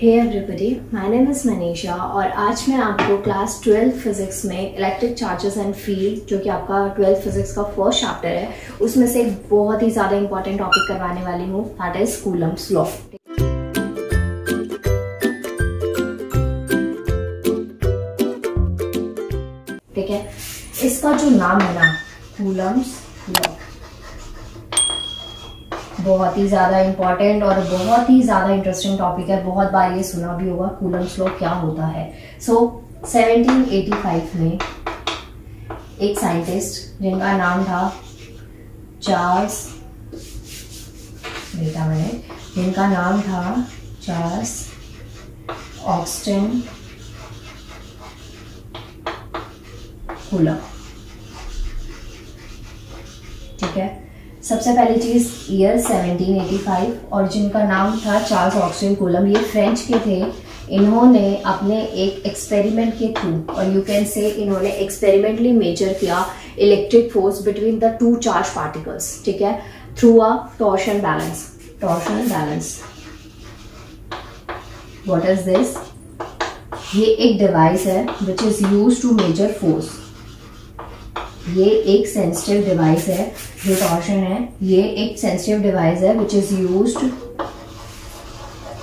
Hey everybody my name is Manisha और आज मैं आपको क्लास ट्वेल्थ फिजिक्स में इलेक्ट्रिक चार्जेस एंड फ़ील्ड जो कि आपका ट्वेल्थ फिजिक्स का फ़र्स्ट चैप्टर है, उसमें से एक बहुत ही ज़्यादा इंपॉर्टेंट टॉपिक करवाने वाली हूँ दैट इज़ कूलम्स लॉ ठीक है? इसका जो नाम है ना कूलम्स लॉ बहुत ही ज़्यादा इंपॉर्टेंट और बहुत ही ज़्यादा इंटरेस्टिंग टॉपिक है। बहुत बार ये सुना भी होगा कूलम स्लो क्या होता है? सो so, 1785 में एक साइंटिस्ट जिनका नाम था चार्ल्स बेटा मैंने जिनका नाम था चार्ल्स ऑक्सटन कूलम ठीक है? सबसे पहली चीज़ ईयर 1785 और जिनका नाम था चार्ल्स ऑक्सीजन कोलम ये फ्रेंच के थे। इन्होंने अपने एक एक्सपेरिमेंट के थ्रू और यू कैन से इन्होंने एक्सपेरिमेंटली मेजर किया electric force between the two charge particles ठीक है? Through a torsion balance torsion balance what is this ये एक डिवाइस है which is use to measure force ये एक सेंसिटिव डिवाइस है, जो टॉर्शन है, ये एक सेंसिटिव डिवाइस है which is use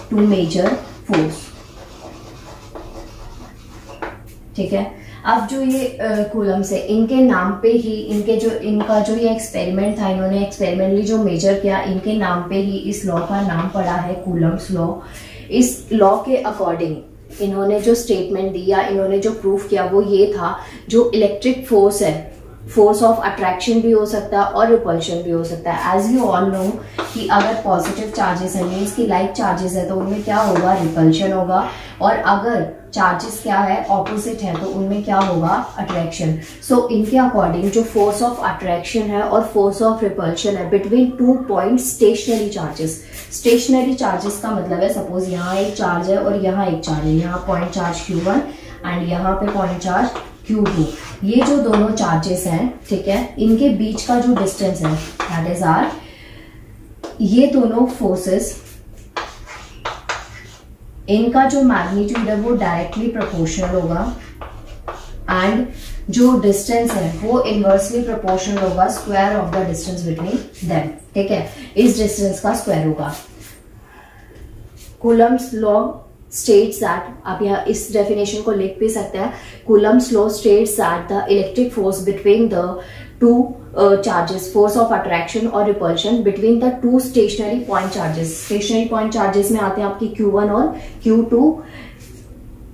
to measure force ठीक है? अब जो ये कूलम्स है, इनके नाम पे ही, इनके जो, इनका जो ये एक्सपेरिमेंट था, इन्होंने एक्सपेरिमेंटली जो मेजर किया, इनके नाम पे ही इस लॉ का नाम पड़ा है कूलम्स लॉ इस लॉ के अकॉर्डिंग इन्होंने जो स्टेटमेंट दिया, इन्होंने जो प्रूफ किया, वो ये था, जो इलेक्ट्रिक फोर्स है फोर्स ऑफ़ अट्रैक्शन भी हो सकता है और रिपल्शन भी हो सकता है। एज यू ऑल नो कि अगर पॉजिटिव चार्जेस है मीन्स की लाइक चार्जेस है तो उनमें क्या होगा? रिपल्शन होगा। और अगर चार्जेस क्या है? ऑपोजिट है तो उनमें क्या होगा? अट्रैक्शन सो so, इनके अकॉर्डिंग जो फोर्स ऑफ़ अट्रैक्शन है और फोर्स ऑफ़ रिपल्शन है between two point stationary charges stationary charges का मतलब है सपोज़ यहाँ एक चार्ज है और यहाँ एक चार्ज है। यहाँ point charge Q one and यहाँ पे पॉइंट चार्ज क्यू टू ये जो दोनों चार्जेस हैं, ठीक है, इनके बीच का जो डिस्टेंस है दैट इज़ आर ये दोनों फोर्सेस इनका जो मैग्नीट्यूड है, वो डायरेक्टली प्रोपोर्शनल होगा एंड जो डिस्टेंस है, वो इनवर्सली प्रोपोर्शनल होगा square of the distance between them ठीक है? इस डिस्टेंस का स्क्वायर होगा। कुलम्स लॉ स्टेट्स दैट आप यहाँ इस डेफिनेशन को लिख भी सकते हैं Coulomb's law states that the electric force between the two charges force of attraction और repulsion between the two stationary point charges stationary point charges में आते हैं आपकी Q1 और Q2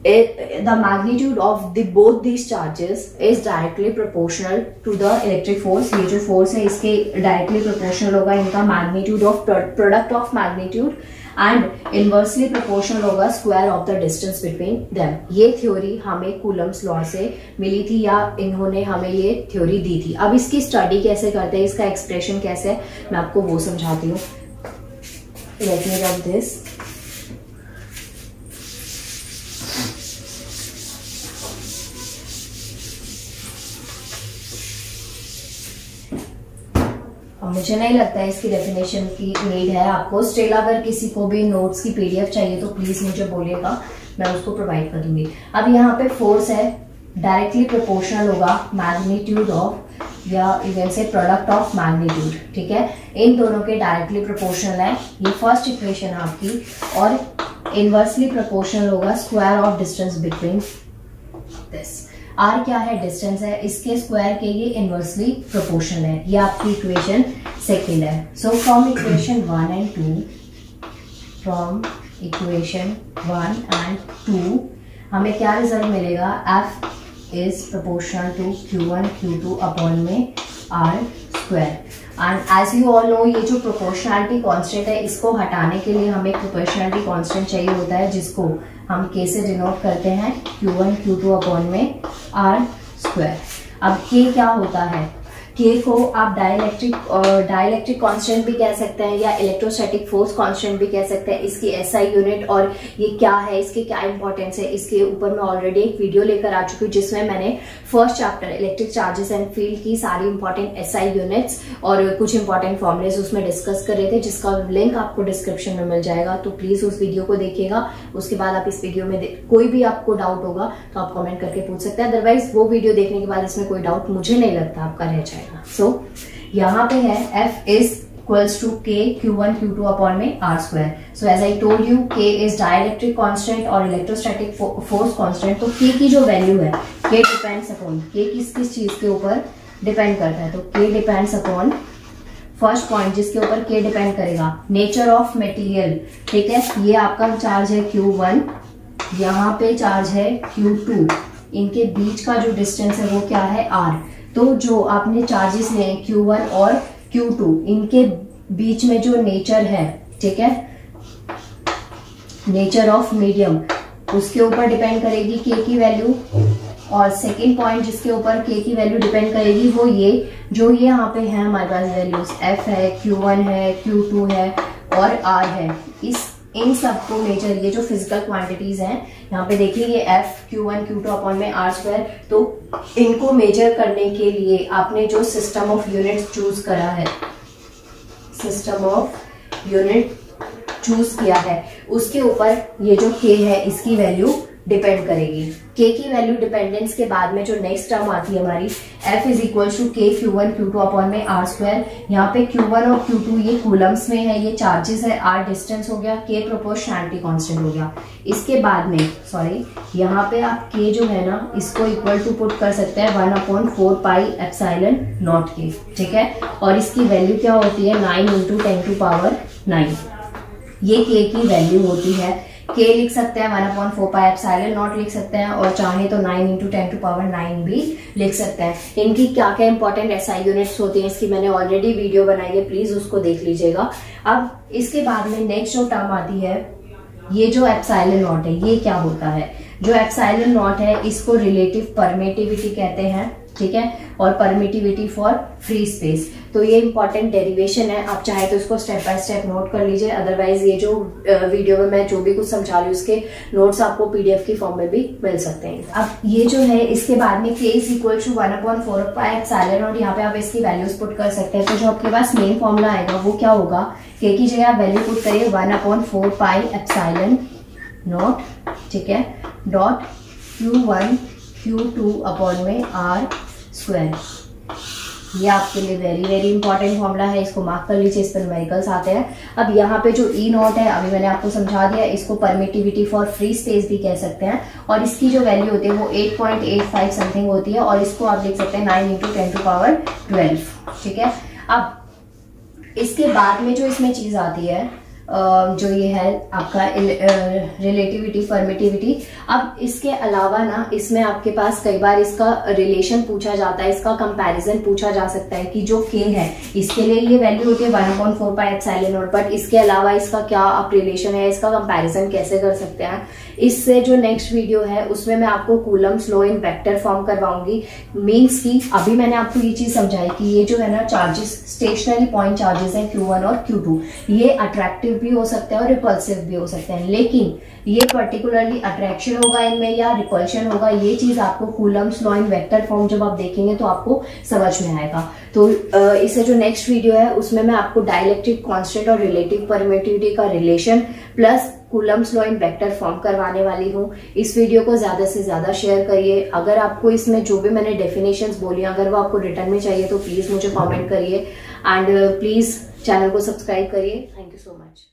the magnitude of the both these charges is directly proportional to the electric force ये जो force है इसके directly proportional होगा इनका magnitude of product of magnitude and inversely proportional होगा square of the distance between them ये theory हमें Coulomb's law से मिली थी या इन्होंने हमें ये थ्योरी दी थी। अब इसकी स्टडी कैसे करते हैं? इसका एक्सप्रेशन कैसे? है मैं आपको वो समझाती हूँ। लेट मी रब दिस मुझे नहीं लगता है इसकी डेफिनेशन की नीड है। आपको स्टिल अगर किसी को भी नोट्स की पीडीएफ चाहिए तो प्लीज़ मुझे बोलिएगा, मैं उसको प्रोवाइड कर दूँगी अब यहाँ पे फोर्स है डायरेक्टली प्रोपोर्शनल होगा मैग्नीट्यूड ऑफ़ या इवन से प्रोडक्ट ऑफ़ मैग्नीट्यूड ठीक है? इन दोनों के डायरेक्टली प्रोपोर्शनल है। ये फ़र्स्ट इक्वेशन आपकी। और इनवर्सली प्रोपोर्शनल होगा square of distance between this R क्या है? डिस्टेंस है। इसके स्क्वायर के ये इनवर्सली प्रोपोर्शनल है। ये आपकी इक्वेशन सेकेंड है so from equation one and two from equation one and two हमें क्या रिज़ल्ट मिलेगा? Proportional to Q one Q two upon में R square and as you all know ये जो प्रोपोर्शनैलिटी कांस्टेंट है, इसको हटाने के लिए हमें प्रोपोर्शनैलिटी कांस्टेंट चाहिए होता है, जिसको हम के से डिनोट करते हैं Q one Q two upon में आर स्क्वायर अब के क्या होता है? के को आप डायलैक्ट्रिक डायलैक्ट्रिक कांस्टेंट भी कह सकते हैं या इलेक्ट्रोस्टैटिक फोर्स कांस्टेंट भी कह सकते हैं। इसकी एसआई यूनिट और ये क्या है, इसके क्या इंपॉर्टेंस है, इसके ऊपर मैं ऑलरेडी एक वीडियो लेकर आ चुकी हूँ, जिसमें मैंने first chapter electric charges and field की सारी इंपॉर्टेंट एसआई यूनिट्स और कुछ इंपॉर्टेंट फॉर्मुलेज उसमें डिस्कस कर रहे थे, जिसका लिंक आपको डिस्क्रिप्शन में मिल जाएगा। तो प्लीज़ उस वीडियो को देखिएगा। उसके बाद आप इस वीडियो में कोई भी आपको डाउट होगा तो आप कमेंट करके पूछ सकते हैं। अदरवाइज़ वो वीडियो देखने के बाद इसमें कोई डाउट मुझे नहीं लगता, आपका रह जाएगा। जाएगा सो so, यहाँ पे है F is equals to K Q one Q two upon में R square so as I told you K is dielectric constant और इलेक्ट्रोस्टैटिक फोर्स कॉन्स्टेंट तो के की जो वैल्यू है के डिपेंड्स अपॉन के किस किस चीज़ के ऊपर डिपेंड करता है? तो के डिपेंड्स अपॉन फ़र्स्ट पॉइंट जिसके ऊपर के डिपेंड करेगा नेचर ऑफ़ मेटीरियल ठीक है? ये आपका चार्ज है क्यू वन यहाँ पे चार्ज है क्यू टू इनके बीच का जो डिस्टेंस है वो क्या है? आर तो जो आपने चार्जेस लिए Q1 और Q2 इनके बीच में जो नेचर है, ठीक है? नेचर ऑफ़ मीडियम उसके ऊपर डिपेंड करेगी के की वैल्यू और सेकेंड पॉइंट जिसके ऊपर के की वैल्यू डिपेंड करेगी वो ये, जो ये यहाँ पे है हमारे पास वैल्यूज़ एफ़ है क्यू वन है क्यू टू है और आर है। इस इन सबको मेजर ये जो फ़िज़िकल क्वांटिटीज हैं, यहाँ पे देखिए ये F Q one Q two upon में आर स्क्वायर तो इनको मेजर करने के लिए आपने जो सिस्टम ऑफ़ यूनिट चूज़ करा है सिस्टम ऑफ़ यूनिट चूज़ किया है, उसके ऊपर ये जो के है, इसकी वैल्यू डिपेंड करेगी। के की वैल्यू डिपेंडेंस के बाद में जो नेक्स्ट टर्म आती है हमारी F is equal to K Q one Q two upon में आर स्क्वायर यहाँ पे क्यू वन और क्यू टू ये कूलम्स में है, ये चार्जेस है। आर डिस्टेंस हो गया के प्रोपोर्शनैलिटी कांस्टेंट हो गया। इसके बाद में सॉरी यहाँ पे आप के जो है ना, इसको इक्वल टू पुट कर सकते हैं one upon four pi epsilon naught K ठीक है? और इसकी वैल्यू क्या होती है? Nine into ten to power nine ये के की वैल्यू होती है। के लिख सकते हैं one upon four pi epsilon naught लिख सकते हैं और चाहे तो nine into ten to power nine भी लिख सकते हैं। इनकी क्या क्या इंपॉर्टेंट एसआई यूनिट्स होती हैं, इसकी मैंने ऑलरेडी वीडियो बनाई है प्लीज़ उसको देख लीजिएगा। अब इसके बाद में नेक्स्ट जो टर्म आती है, ये जो एप्साइलन नॉट है, ये क्या होता है? जो एप्साइलन नॉट है, इसको रिलेटिव परमेटिविटी कहते हैं। ठीक है? और परमिटिविटी फॉर फ्री स्पेस तो ये इंपॉर्टेंट डेरिवेशन है। आप चाहे तो इसको स्टेप बाय स्टेप नोट कर लीजिए। अदरवाइज़ ये जो वीडियो में मैं जो भी कुछ समझा रही उसके नोट्स आपको पीडीएफ की फॉर्म में भी मिल सकते हैं। अब ये जो है, इसके बाद में K is equal to one upon four pi epsilon और यहाँ पे आप इसकी वैल्यूज़ पुट कर सकते हैं। तो जो आपके पास मेन फॉर्मुला आएगा, वो क्या होगा? के की जगह आप वैल्यू पुट करिए one upon four pi epsilon naught ठीक है? Dot Q one Q two upon में आर स्क्वायर ये आपके लिए वेरी वेरी इंपॉर्टेंट फॉर्मूला है। इसको मार्क कर लीजिए। इस पर न्यूमेरिकल्स आते हैं। अब यहाँ पे जो ई e नोट है, अभी मैंने आपको समझा दिया, इसको परमिटिविटी फॉर फ्री स्पेस भी कह सकते हैं। और इसकी जो वैल्यू होती है, वो 8.85 समथिंग होती है। और इसको आप देख सकते हैं nine into ten to power twelve ठीक है? अब, इसके बाद में जो इसमें चीज़ आती है जो ये है आपका रिलेटिविटी फॉर्मेटिविटी अब इसके अलावा ना, इसमें आपके पास कई बार इसका रिलेशन पूछा जाता है, इसका कंपैरिजन पूछा जा सकता है कि जो के है, इसके लिए ये वैल्यू होती है वन पॉइंट फोर एप्साइलन और बट इसके अलावा इसका क्या आप रिलेशन है, इसका कंपैरिजन कैसे कर सकते हैं? इससे जो नेक्स्ट वीडियो है, उसमें मैं आपको coulomb slow in vector form करवाऊँगी। मीन्स की अभी मैंने आपको ये चीज़ समझाई कि ये जो है ना चार्जेस स्टेशनरी पॉइंट चार्जेस है क्यू और क्यू ये अट्रैक्टिव भी हो सकते हैं और रिपल्सिव भी हो सकते हैं। लेकिन ये पर्टिकुलरली अट्रैक्शन होगा इनमें या रिपल्शन होगा, ये चीज़ आपको coulomb slow in vector form जब आप देखेंगे तो आपको समझ में आएगा। तो इससे जो नेक्स्ट वीडियो है, उसमें मैं आपको डायलेक्ट्रिक कॉन्स्टेंट और रिलेटिव परमिटिविटी का relation plus Coulomb's law in vector form करवाने वाली हूँ। इस वीडियो को ज़्यादा से ज़्यादा शेयर करिए। अगर आपको इसमें जो भी मैंने डेफिनेशन बोली अगर वो आपको रिटर्न में चाहिए तो प्लीज़ मुझे कॉमेंट करिए। एंड प्लीज़ चैनल को सब्सक्राइब करिए। Thank you so much